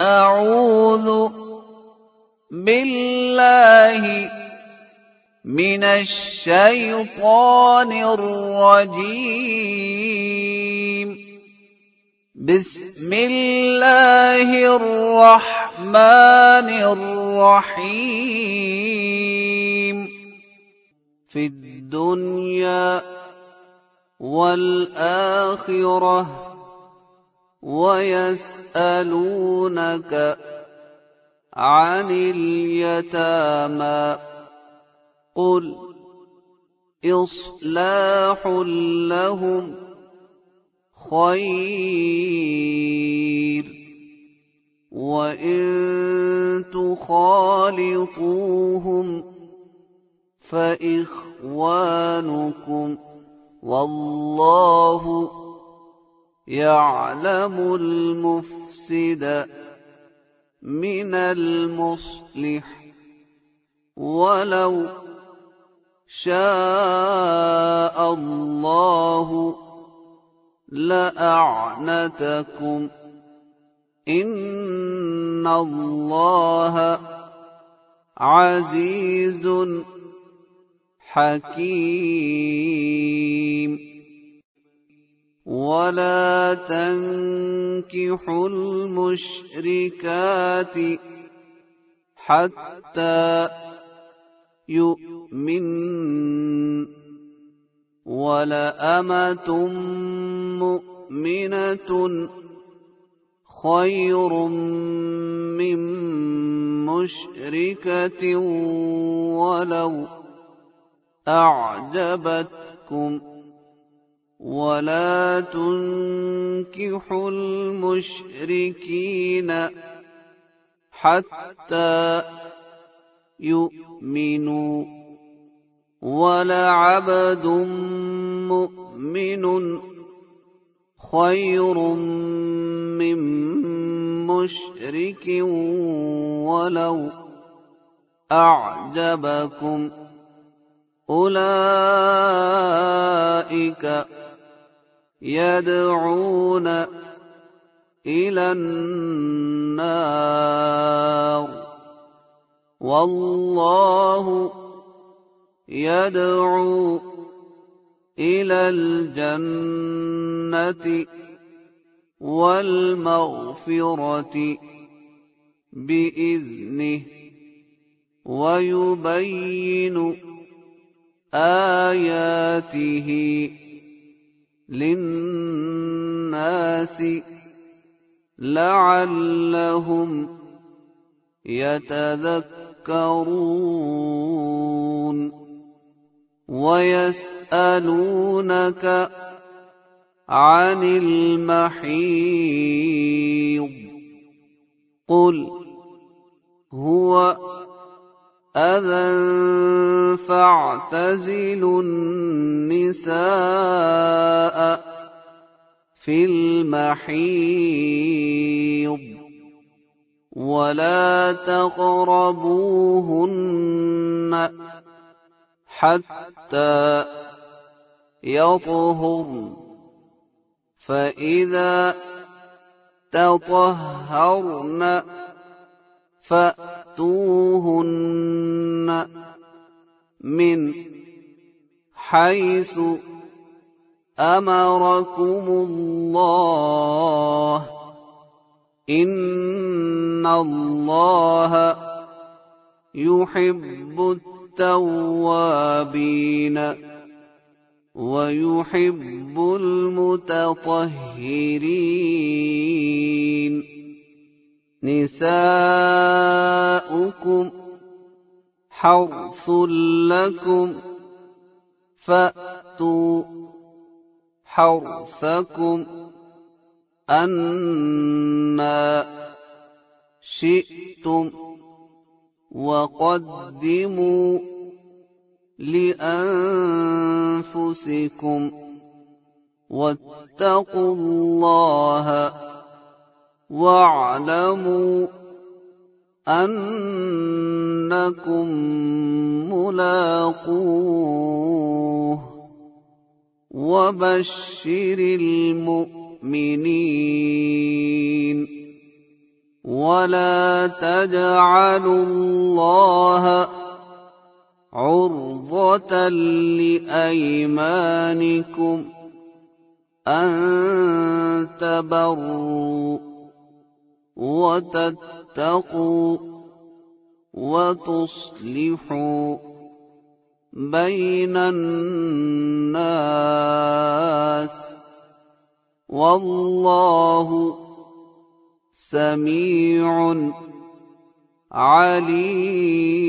أعوذ بالله من الشيطان الرجيم. بسم الله الرحمن الرحيم. في الدنيا والآخرة ويسألونك عن اليتامى قل إصلاح لهم خير وإن تخالطوهم فإخوانكم والله يعلم المفسد من المصلح ولو شاء الله لأعنتكم. إن الله عزيز حكيم. ولا تنكحوا المشركات حتى يؤمن ولأمة مؤمنة خير من مشركة ولو أعجبتكم ولا تنكحوا المشركين حتى يؤمنوا ولعبد مؤمن خير من مشرك ولو أعجبكم أولئك يدعون إلى النار. والله يدعو إلى الجنة والمغفرة بإذنه ويبين آياته. للناس لعلهم يتذكرون ويسألونك عن المحيض قل هو أذى فاعتزلوا النساء في المحيض ولا تقربوهن حتى يطهرن فإذا تطهرن فأتوهن من حيث أمركم الله إن الله يحب التوابين ويحب المتطهرين نساؤكم حرث لكم فأتوا حرثكم أنا شئتم وقدموا لأنفسكم واتقوا الله واعلموا أنكم ملاقوه وبشر المؤمنين ولا تجعلوا الله عرضة لأيمانكم أن تبروا وتتقوا وتصلحوا بين الناس والله سميع عليم